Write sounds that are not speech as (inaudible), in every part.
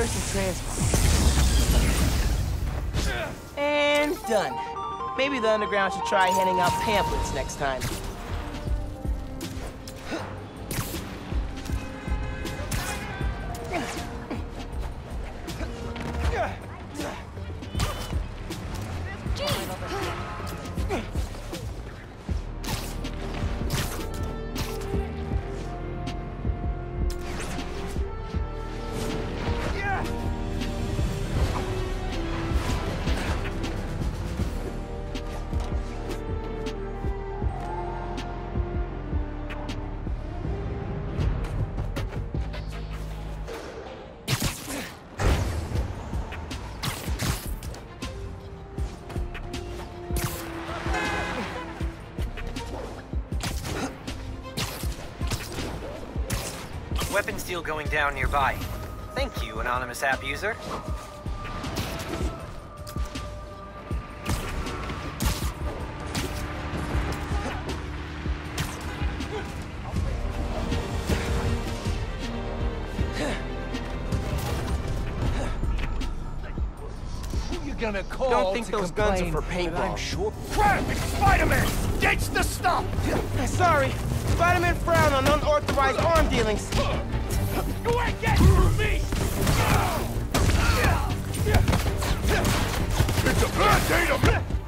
The transport? And done. Maybe the Underground should try handing out pamphlets next time. Weapons deal going down nearby. Thank you, anonymous app user. You Don't think those guns are for paintball. I'm sure. Crap! It's Spider-Man! Ditch the stuff! (laughs) Sorry, Spider-Man frowned on unauthorized arm dealings. Go ahead, get me! It's a bad day to...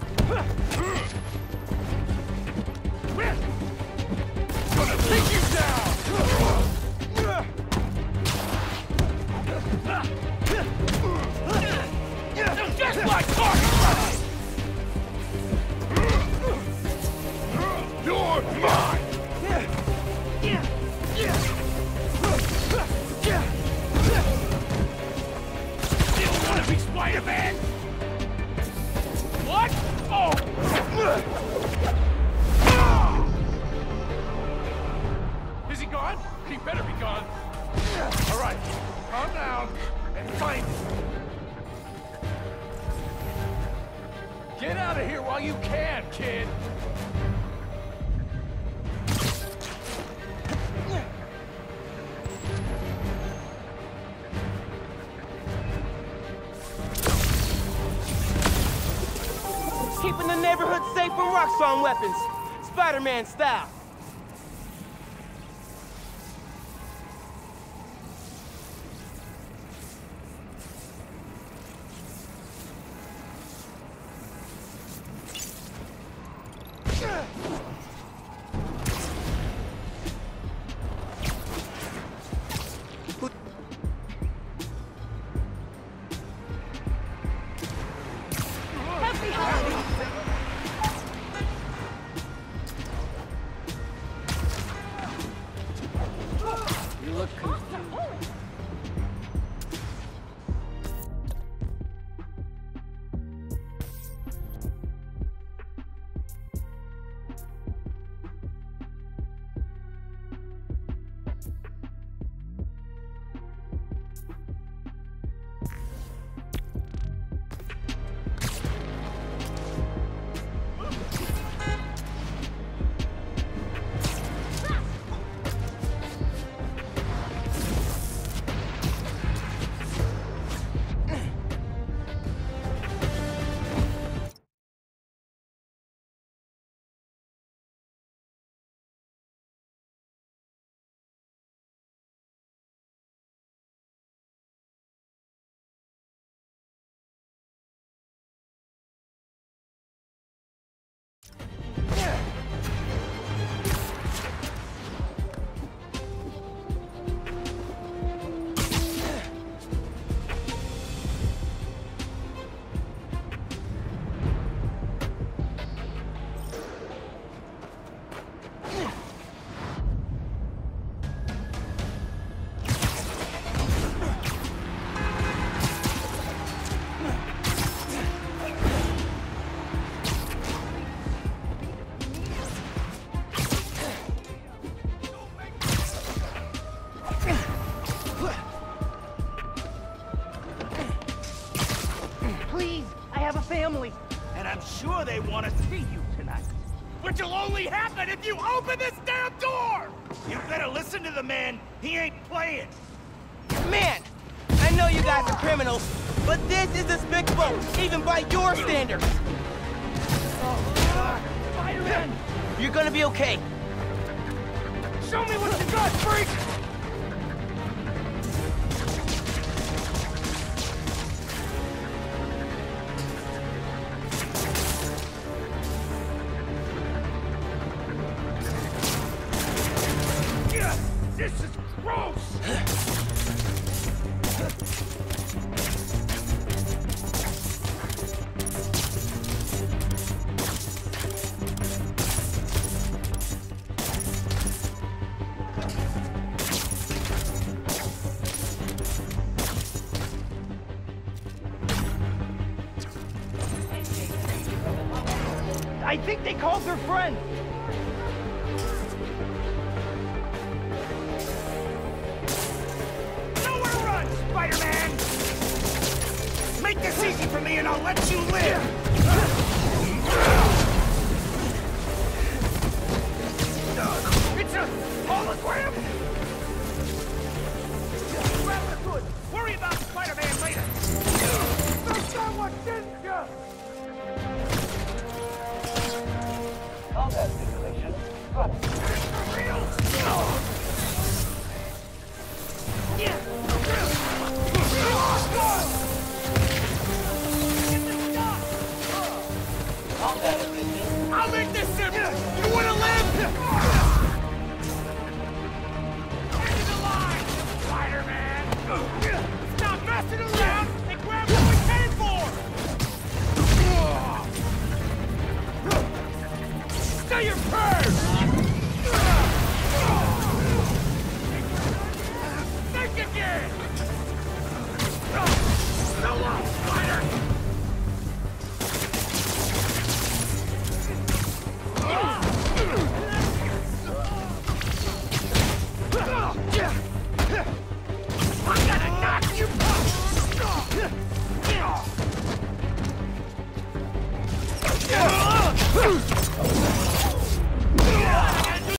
Get out of here while you can, kid. Keeping the neighborhood safe from Roxxon weapons. Spider-Man style. Look sure they want to see you tonight. Which will only happen if you open this damn door! You better listen to the man. He ain't playing. Man, I know you guys are criminals, but this is despicable, even by your standards. Oh, Spider-Man! You're gonna be okay. Show me what you got, freak! Think they called their friend. Nowhere to run, Spider-Man! Make this easy for me and I'll let you live! It's a hologram? Grab the good. Worry about Spider-Man later. That's not what that simulation. But it's for real! No!